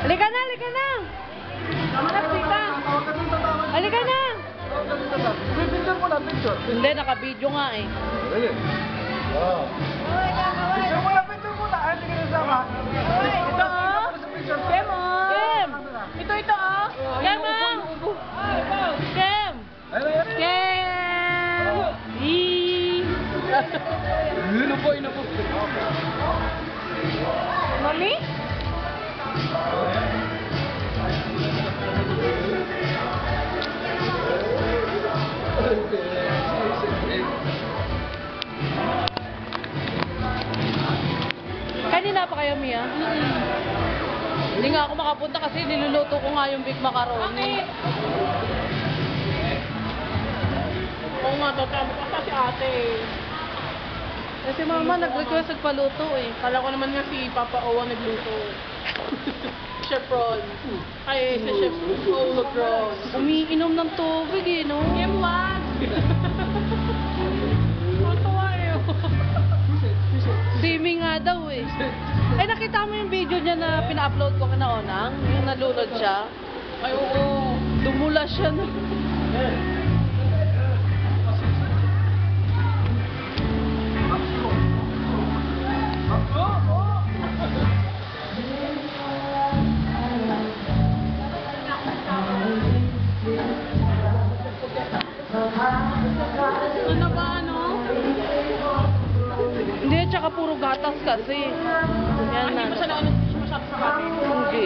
Halika na, halika na! Hanap kita! Halika na! Pipicture mo na, picture. Hindi, naka-video nga eh. Really? Wow. Picture mo na, picture mo na. Ay, hindi ka nasama. Ito oh. Kem oh. Kem. Ito, ito oh. Kem oh. Kem. Kem. Yee. Ano po, ina po. Mami? Mami? Pa kayo, Mia? Hindi nga ako makapunta kasi niluluto ko nga yung big macaroni. Oo nga, tatama ka si ate. Eh, si mama nag-request nagpaluto eh. Kala ko naman nga si Papa Owa nagluto. Chef Ron. Ay, si Chef Olo Ron. Umiinom ng tubig eh, no? Game one! Daw eh. Eh, nakita mo yung video niya na pina-upload ko kina Onang? Yung nalunod siya? Ay, oo. Dumula siya na. Puro gatas kasi. Yan Hindi na. mo siya na ano, masyado sa atin. Hindi.